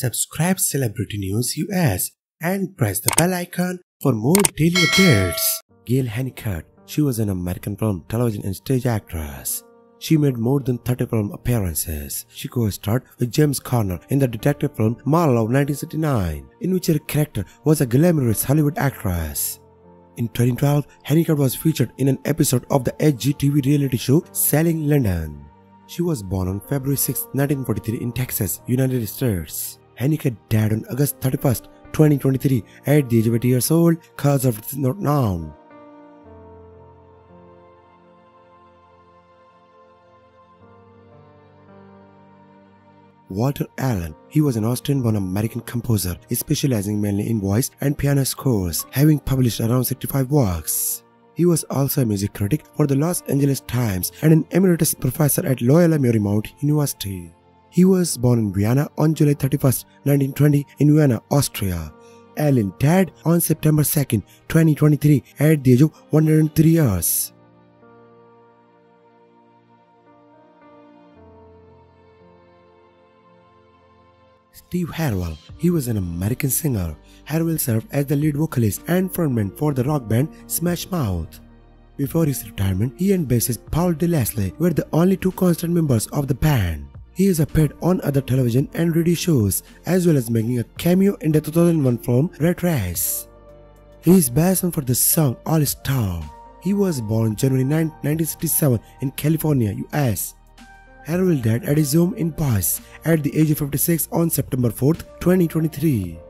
Subscribe Celebrity News US and press the bell icon for more daily updates. Gayle Hunnicutt, she was an American film, television and stage actress. She made more than 30 film appearances. She co-starred with James Garner in the detective film Marlowe of 1969, in which her character was a glamorous Hollywood actress. In 2012, Hunnicutt was featured in an episode of the HGTV reality show Selling London. She was born on February 6, 1943 in Texas, United States. Hunnicutt died on August 31, 2023 at the age of 80 years old, cause of death not known. Walter Arlen. He was an Austrian-born American composer, specializing mainly in voice and piano scores, having published around 65 works. He was also a music critic for the Los Angeles Times and an emeritus professor at Loyola Marymount University. He was born in Vienna on July 31, 1920 in Vienna, Austria. Arlen died on September 2, 2023 at the age of 103 years. Steve Harwell. He was an American singer. Harwell served as the lead vocalist and frontman for the rock band Smash Mouth. Before his retirement, he and bassist Paul De Lisle were the only two constant members of the band. He has appeared on other television and radio shows, as well as making a cameo in the 2001 film Rat Race. He is best known for the song All Star. He was born January 9, 1967 in California, US. Harwell died at his home in Paris at the age of 56 on September 4, 2023.